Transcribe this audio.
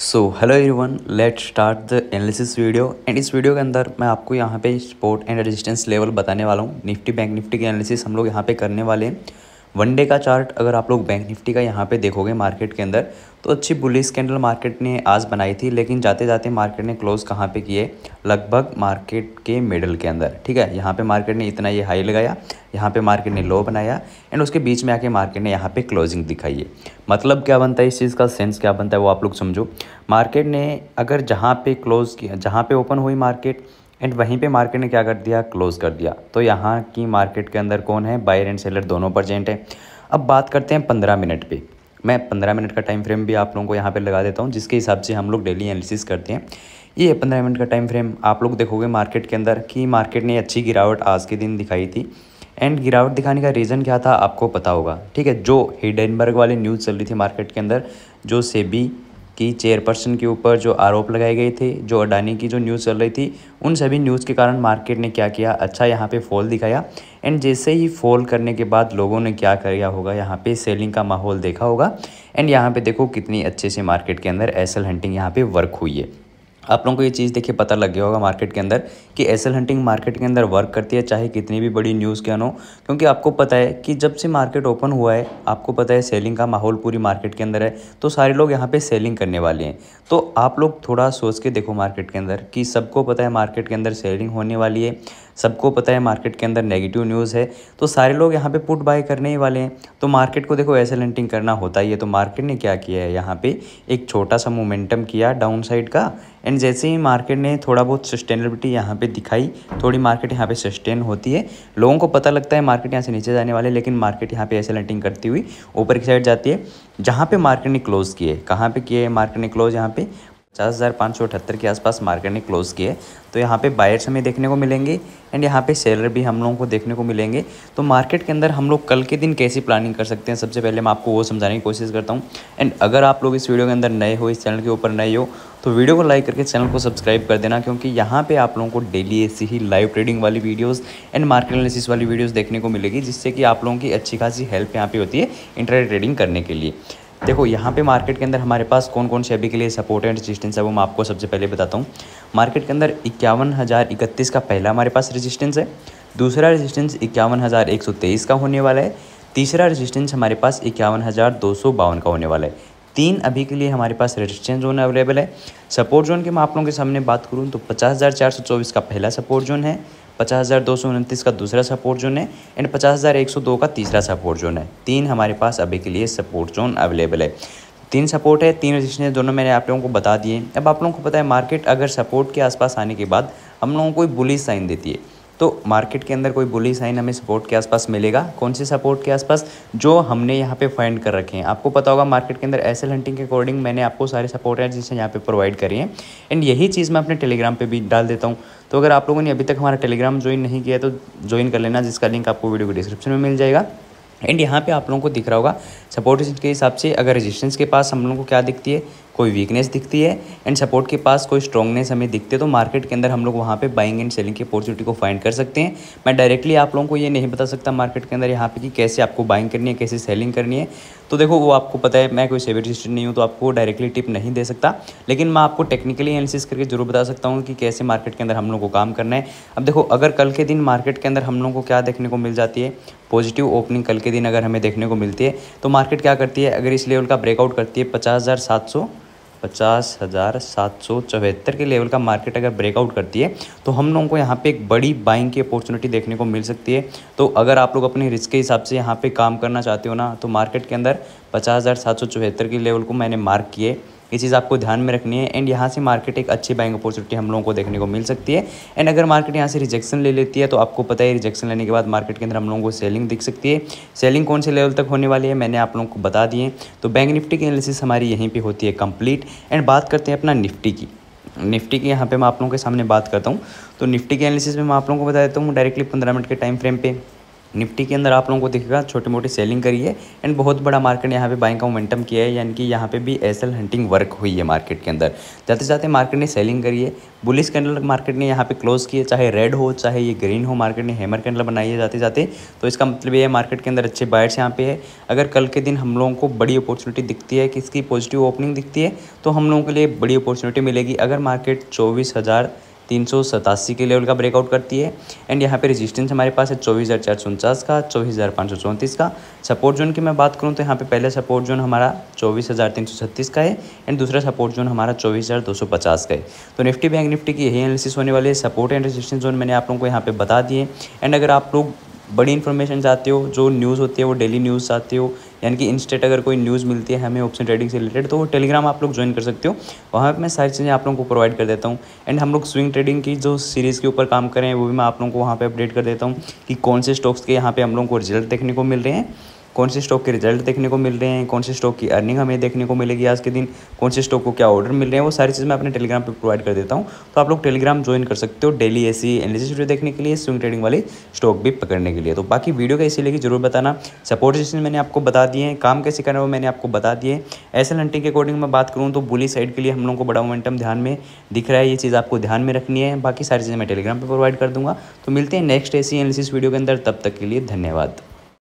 So hello everyone let start the analysis video and इस video के अंदर मैं आपको यहाँ पे सपोर्ट एंड रेजिस्टेंस लेवल बताने वाला हूँ। निफ्टी बैंक निफ्टी के एनालिसिस हम लोग यहाँ पे करने वाले हैं। वनडे का चार्ट अगर आप लोग बैंक निफ्टी का यहाँ पे देखोगे मार्केट के अंदर तो अच्छी बुलिस कैंडल मार्केट ने आज बनाई थी, लेकिन जाते जाते मार्केट ने क्लोज कहाँ पे किए? लगभग मार्केट के मिडल के अंदर, ठीक है? यहाँ पे मार्केट ने इतना ये हाई लगाया, यहाँ पे मार्केट ने लो बनाया एंड उसके बीच में आके मार्केट ने यहाँ पे क्लोजिंग दिखाई है। मतलब क्या बनता है इस चीज़ का? सेंस क्या बनता है वो आप लोग समझो। मार्केट ने अगर जहाँ पे क्लोज किया, जहाँ पे ओपन हुई मार्केट एंड वहीं पे मार्केट ने क्या कर दिया? क्लोज कर दिया। तो यहाँ की मार्केट के अंदर कौन है? बायर एंड सेलर दोनों प्रजेंट है। अब बात करते हैं पंद्रह मिनट पे। मैं पंद्रह मिनट का टाइम फ्रेम भी आप लोगों को यहाँ पे लगा देता हूँ, जिसके हिसाब से हम लोग डेली एनालिसिस करते हैं। ये पंद्रह मिनट का टाइम फ्रेम आप लोग देखोगे मार्केट के अंदर कि मार्केट ने अच्छी गिरावट आज के दिन दिखाई थी। एंड गिरावट दिखाने का रीज़न क्या था? आपको पता होगा। ठीक है, जो हिडेनबर्ग वाली न्यूज़ चल रही थी मार्केट के अंदर, जो सेबी की चेयरपर्सन के ऊपर जो आरोप लगाए गए थे, जो अडानी की जो न्यूज़ चल रही थी, उन सभी न्यूज़ के कारण मार्केट ने क्या किया? अच्छा यहाँ पे फॉल दिखाया। एंड जैसे ही फॉल करने के बाद लोगों ने क्या किया होगा? यहाँ पे सेलिंग का माहौल देखा होगा। एंड यहाँ पे देखो कितनी अच्छे से मार्केट के अंदर एसल हंटिंग यहाँ पर वर्क हुई है। आप लोगों को ये चीज़ देखिए, पता लग गया होगा मार्केट के अंदर कि एसल हंटिंग मार्केट के अंदर वर्क करती है, चाहे कितनी भी बड़ी न्यूज़ क्या हो। क्योंकि आपको पता है कि जब से मार्केट ओपन हुआ है, आपको पता है सेलिंग का माहौल पूरी मार्केट के अंदर है तो सारे लोग यहाँ पे सेलिंग करने वाले हैं। तो आप लोग थोड़ा सोच के देखो मार्केट के अंदर कि सबको पता है मार्केट के अंदर सेलिंग होने वाली है। सबको पता है मार्केट के अंदर नेगेटिव न्यूज़ है। तो सारे लोग यहाँ पे पुट बाय करने ही वाले हैं। तो मार्केट को देखो, ऐसे लेंटिंग करना होता ही है। तो मार्केट ने क्या किया है? यहाँ पे एक छोटा सा मोमेंटम किया डाउन साइड का। एंड जैसे ही मार्केट ने थोड़ा बहुत सस्टेनेबिलिटी यहाँ पे दिखाई, थोड़ी मार्केट यहाँ पे सस्टेन होती है। लोगों को पता लगता है मार्केट यहाँ से नीचे जाने वाले, लेकिन मार्केट यहाँ पे ऐसे लेंटिंग करती हुई ऊपर की साइड जाती है। जहाँ पे मार्केट ने क्लोज़ किए। कहाँ पे किए मार्केट ने क्लोज यहाँ पे पचास हज़ार पाँच सौ अठहत्तर के आसपास मार्केट ने क्लोज़ किए। तो यहाँ पे बायर्स हमें देखने को मिलेंगे एंड यहाँ पे सेलर भी हम लोगों को देखने को मिलेंगे। तो मार्केट के अंदर हम लोग कल के दिन कैसी प्लानिंग कर सकते हैं? सबसे पहले मैं आपको वो समझाने की कोशिश करता हूँ। एंड अगर आप लोग इस वीडियो के अंदर नए हो, इस चैनल के ऊपर नए हो तो वीडियो को लाइक करके चैनल को सब्सक्राइब कर देना क्योंकि यहाँ पे आप लोगों को डेली ऐसी ही लाइव ट्रेडिंग वाली वीडियोस एंड मार्केट एनालिसिस वाली वीडियोस देखने को मिलेगी, जिससे कि आप लोगों की अच्छी खासी हेल्प यहाँ पे होती है इंटरनेट ट्रेडिंग करने के लिए। देखो, यहाँ पे मार्केट के अंदर हमारे पास कौन कौन से अभी के लिए सपोर्ट एंड रजिस्टेंस है, वो मैं आपको सबसे पहले बताता हूँ। मार्केट के अंदर इक्यावन हज़ार इकतीस का पहला हमारे पास रजिस्टेंस है। दूसरा रजिस्टेंस इक्यावन हज़ार एक सौ तेईस का होने वाला है। तीसरा रजिस्टेंस हमारे पास इक्यावन हज़ार दो सौ बावन का होने वाला है। तीन अभी के लिए हमारे पास रजिस्टेंस जोन अवेलेबल है। सपोर्ट जोन की मैं आप लोगों के सामने बात करूँ तो पचास हज़ार चार सौ चौबीस का पहला सपोर्ट जोन है। पचास हज़ार दो सौ उनतीस का दूसरा सपोर्ट जोन है एंड पचास हज़ार एक सौ दो का तीसरा सपोर्ट जोन है। तीन हमारे पास अभी के लिए सपोर्ट जोन अवेलेबल है। तीन सपोर्ट है, तीन रजिस्टेंस दोनों मैंने आप लोगों को बता दिए। अब आप लोगों को पता है मार्केट अगर सपोर्ट के आसपास आने के बाद हम लोगों को बुलिस साइन देती है। तो मार्केट के अंदर कोई बुली साइन हमें सपोर्ट के आसपास मिलेगा? कौन से सपोर्ट के आसपास? जो हमने यहाँ पे फाइंड कर रखे हैं। आपको पता होगा मार्केट के अंदर एस हंटिंग के अकॉर्डिंग मैंने आपको सारे सपोर्ट है जिसे यहाँ पे प्रोवाइड करी हैं। एंड यही चीज़ मैं अपने टेलीग्राम पर भी डाल देता हूँ। तो अगर आप लोगों ने अभी तक हमारा टेलीग्राम ज्वाइन नहीं किया तो ज्वाइन कर लेना, जिसका लिंक आपको वीडियो को डिस्क्रिप्शन में मिल जाएगा। एंड यहाँ पे आप लोगों को दिख रहा होगा सपोर्ट के हिसाब से अगर रेजिस्टेंस के पास हम लोगों को क्या दिखती है? कोई वीकनेस दिखती है। एंड सपोर्ट के पास कोई स्ट्रॉन्गनेस हमें दिखते तो मार्केट के अंदर हम लोग वहाँ पे बाइंग एंड सेलिंग की अपॉर्चुनिटी को फाइंड कर सकते हैं। मैं डायरेक्टली आप लोगों को ये नहीं बता सकता मार्केट के अंदर यहाँ पे कि कैसे आपको बाइंग करनी है, कैसे सेलिंग करनी है। तो देखो, वो आपको पता है, मैं कोई सेवी रजिस्टर नहीं हूँ तो आपको डायरेक्टली टिप नहीं दे सकता। लेकिन मैं आपको टेक्निकली एनालिसिस करके ज़रूर बता सकता हूँ कि कैसे मार्केट के अंदर हम लोग को काम करना है। अब देखो, अगर कल के दिन मार्केट के अंदर हम लोग को क्या देखने को मिल जाती है? पॉजिटिव ओपनिंग कल के दिन अगर हमें देखने को मिलती है तो मार्केट क्या करती है? अगर इस लेवल का ब्रेकआउट करती है, पचास हज़ार सात सौ, पचास हज़ार सात सौ चौहत्तर के लेवल का मार्केट अगर ब्रेकआउट करती है तो हम लोगों को यहाँ पे एक बड़ी बाइंग की अपॉर्चुनिटी देखने को मिल सकती है। तो अगर आप लोग अपने रिस्क के हिसाब से यहाँ पे काम करना चाहते हो ना तो मार्केट के अंदर पचास हज़ार सात सौ चौहत्तर के लेवल को मैंने मार्क किए। ये चीज़ आपको ध्यान में रखनी है। एंड यहाँ से मार्केट एक अच्छी बाइंग अपॉर्चुनिटी हम लोगों को देखने को मिल सकती है। एंड अगर मार्केट यहाँ से रिजेक्शन ले लेती है तो आपको पता है रिजेक्शन लेने के बाद मार्केट के अंदर हम लोगों को सेलिंग दिख सकती है। सेलिंग कौन से लेवल तक होने वाली है, मैंने आप लोगों को बता दिए तो बैंक निफ्टी की एनालिसिस हमारी यहीं पर होती है कंप्लीट एंड बात करते हैं अपना निफ्टी की। निफ्टी की यहाँ पे मैं आप लोगों के सामने बात करता हूँ। तो निफ्टी के एनालिसिस में मैं आप लोगों को बता देता हूँ डायरेक्टली पंद्रह मिनट के टाइम फ्रेम पे। निफ्टी के अंदर आप लोगों को दिखेगा छोटी मोटी सेलिंग करी है एंड बहुत बड़ा मार्केट यहाँ पे बाइंग का मोमेंटम किया है, यानी कि यहाँ पे भी एल हंटिंग वर्क हुई है मार्केट के अंदर। जाते जाते मार्केट ने सेलिंग करी है बुलिस कैंडल मार्केट ने यहाँ पे क्लोज किए चाहे रेड हो, चाहे ये ग्रीन हो मार्केट ने हैमर कैंडल बनाई है जाते जाते। तो इसका मतलब ये है मार्केट के अंदर अच्छे बायर्स यहाँ पे है। अगर कल के दिन हम लोगों को बड़ी अपॉर्चुनिटी दिखती है, किसकी पॉजिटिव ओपनिंग दिखती है तो हम लोगों के लिए बड़ी अपॉर्चुनिटी मिलेगी। अगर मार्केट चौबीस हज़ार तीन सौ सतासी के लेवल का ब्रेकआउट करती है। एंड यहाँ पे रेजिस्टेंस हमारे पास है चौबीस हज़ार चार सौ उनचास का, चौबीस हज़ार पाँच सौ चौंतीस का। सपोर्ट जोन की मैं बात करूँ तो यहाँ पे पहले सपोर्ट जोन हमारा चौबीस हज़ार तीन सौ छत्तीस का है। एंड दूसरा सपोर्ट जोन हमारा चौबीस हज़ार दो सौ पचास का है। तो निफ्टी बैंक, निफ्टी की यही एनालिसिस होने वाली है। सपोर्ट एंड रेजिस्टेंस जोन मैंने आप लोगों को यहाँ पे बता दिए। एंड अगर आप लोग बड़ी इन्फॉर्मेशन चाहते हो, जो न्यूज़ होती है, वो डेली न्यूज़ चाहते हो यानी कि इंस्टेट अगर कोई न्यूज़ मिलती है हमें ऑप्शन ट्रेडिंग से रिलेटेड तो वो टेलीग्राम आप लोग ज्वाइन कर सकते हो। वहाँ पर मैं सारी चीज़ें आप लोगों को प्रोवाइड कर देता हूँ। एंड हम लोग स्विंग ट्रेडिंग की जो सीरीज़ के ऊपर काम करें वो भी मैं आप लोगों को वहाँ पर अपडेट कर देता हूँ कि कौन से स्टॉक्स के यहाँ पर हम लोगों को रिज़ल्ट देखने को मिल रहे हैं। कौन से स्टॉक के रिज़ल्ट देखने को मिल रहे हैं, कौन से स्टॉक की अर्निंग हमें देखने को मिलेगी आज के दिन, कौन से स्टॉक को क्या ऑर्डर मिल रहे हैं, वो सारी चीज़ मैं अपने टेलीग्राम पे प्रोवाइड कर देता हूँ। तो आप लोग टेलीग्राम ज्वाइन कर सकते हो डेली ऐसी एनालिसिस वीडियो देखने के लिए स्विंग ट्रेडिंग वाली स्टॉक भी पकड़ने के लिए। तो बाकी वीडियो कैसी लगी ज़रूर बताना। सपोर्ट जिसने मैंने आपको बता दिए हैं, काम कैसे करना वो मैंने आपको बता दिए एस एल के अकॉर्डिंग मैं बात करूँ तो बुली साइड के लिए हम लोगों को बड़ा मोमेंटम ध्यान में दिख रहा है, ये चीज़ आपको ध्यान में रखनी है। बाकी सारी चीज़ें मैं टेलीग्राम पर प्रोवाइड कर दूँगा। तो मिलते हैं नेक्स्ट ऐसी एनालिसिस वीडियो के अंदर, तब तक के लिए धन्यवाद।